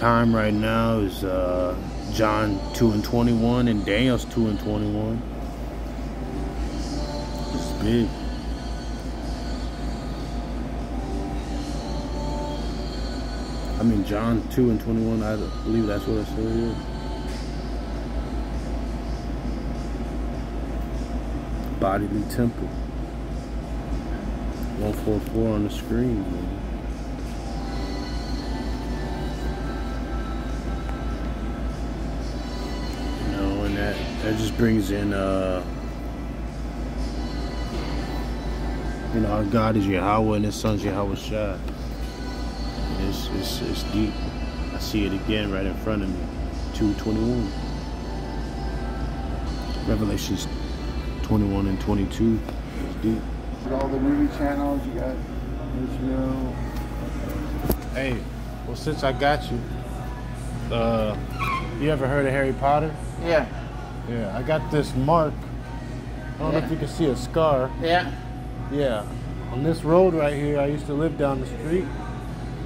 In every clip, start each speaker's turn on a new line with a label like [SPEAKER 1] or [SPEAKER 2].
[SPEAKER 1] time right now is uh, John 2 and 21 and Daniel's 2 and 21. It's big. I mean, John 2 and 21, I believe that's what it says here. Bodily temple. 144 on the screen, man. That, that just brings in, uh, you know, our God is Yahweh and his son's Yahweh Shai. It's, it's, it's deep. I see it again right in front of me. 221. Revelations 21 and 22. It's deep.
[SPEAKER 2] All the movie channels, you got Israel.
[SPEAKER 1] Hey, well, since I got you, uh, you ever heard of Harry Potter?
[SPEAKER 2] Yeah,
[SPEAKER 1] Yeah, I got this mark. I don't know if you can see a scar.
[SPEAKER 2] yeah.
[SPEAKER 1] Yeah, on this road right here, I used to live down the street,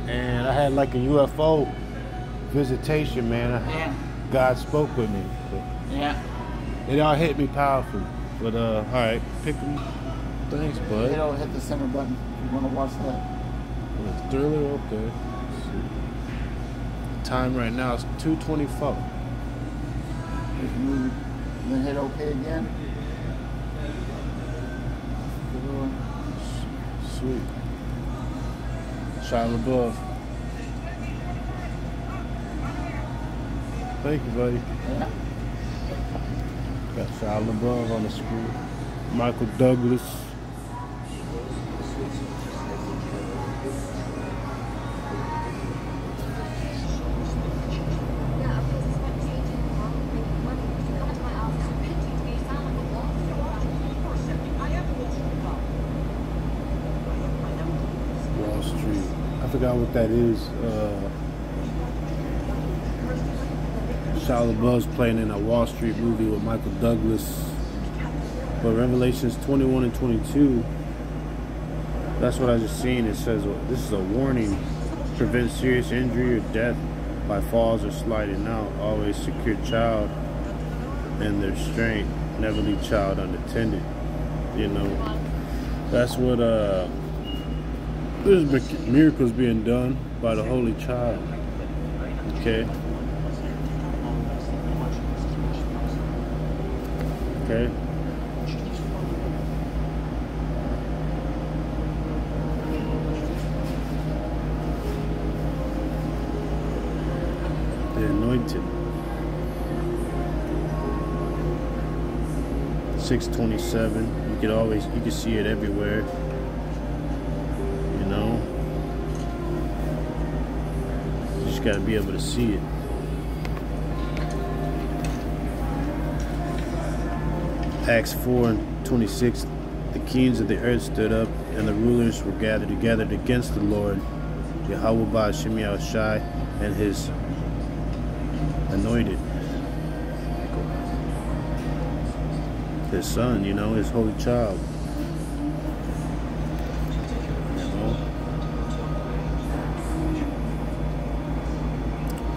[SPEAKER 1] and I had like a UFO visitation, man.
[SPEAKER 2] Yeah.
[SPEAKER 1] God spoke with me.
[SPEAKER 2] Yeah.
[SPEAKER 1] It all hit me powerful. But uh, all right, pick them. Thanks, bud.
[SPEAKER 2] It'll hit the center button if you want to watch that.
[SPEAKER 1] It's Thriller, okay. Let's see. Time right now is 2:24.
[SPEAKER 2] You then hit OK again.
[SPEAKER 1] Sweet. Shia LaBeouf. Thank you, buddy.
[SPEAKER 2] Yeah.
[SPEAKER 1] Got Shia LaBeouf on the screen. Michael Douglas. Forgot what that is. Uh, Shia LaBeouf's playing in a Wall Street movie with Michael Douglas. But Revelations 21 and 22, that's what I just seen. It says uh, this is a warning. Prevent serious injury or death by falls or sliding out. Always secure child and their strength. Never leave child unattended. You know, that's what uh, there's miracles being done by the Holy Child. Okay. Okay. The anointed. 627. You could always you can see it everywhere. Just gotta be able to see it. Acts 4 and 26, the kings of the earth stood up, and the rulers were gathered together against the Lord, Yahweh Ba'Shem Shai, and his anointed. His son, you know, his holy child.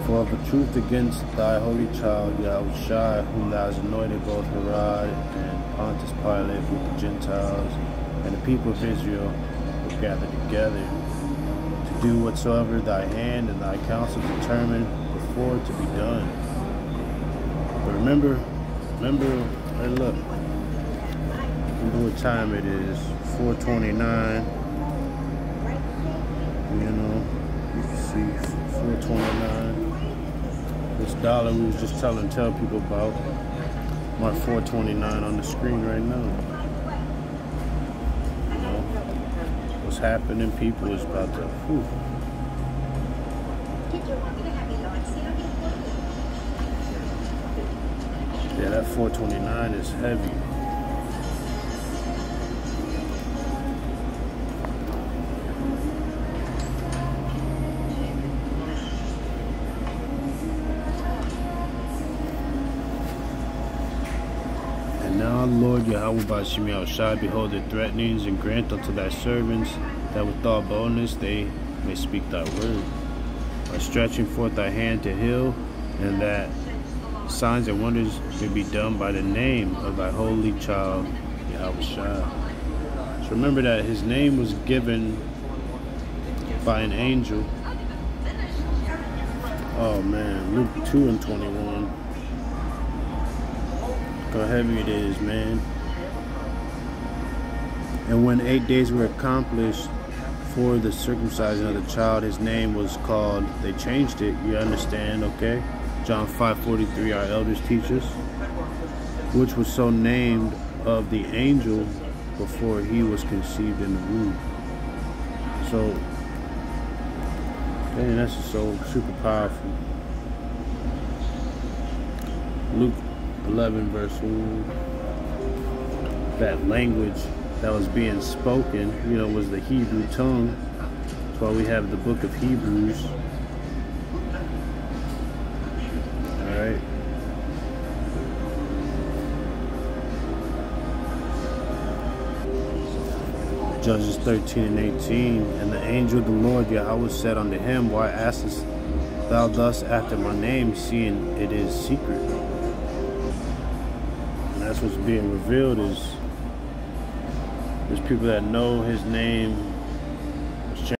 [SPEAKER 1] For a truth against thy holy child, Yahushua, whom thou hast anointed both Herod and Pontius Pilate with the Gentiles and the people of Israel were gathered together to do whatsoever thy hand and thy counsel determined before to be done. But remember, remember, hey look, remember what time it is, 429, you know, you can see 429. This dollar we was just telling tell people about. Mark 429 on the screen right now. You know, what's happening? People is about to. Whew. Yeah, that 429 is heavy. Now, Lord Yahweh Bashim Yahushai, behold the threatenings and grant unto thy servants that with all boldness they may speak thy word. by stretching forth thy hand to heal, and that signs and wonders may be done by the name of thy holy child, Yahweh So remember that his name was given by an angel. Oh man, Luke 2 and 21. How heavy it is, man. And when eight days were accomplished for the circumcision of the child, his name was called, they changed it, you understand, okay? John 5.43, our elders teach us, which was so named of the angel before he was conceived in the womb. So, man, that's so super powerful. Luke 11 verse 1 that language that was being spoken you know was the Hebrew tongue. That's why we have the book of Hebrews. All right Judges 13 and 18 and the angel of the Lord Yahweh said unto him why askest thou thus after my name seeing it is secret that's what's being revealed is there's people that know his name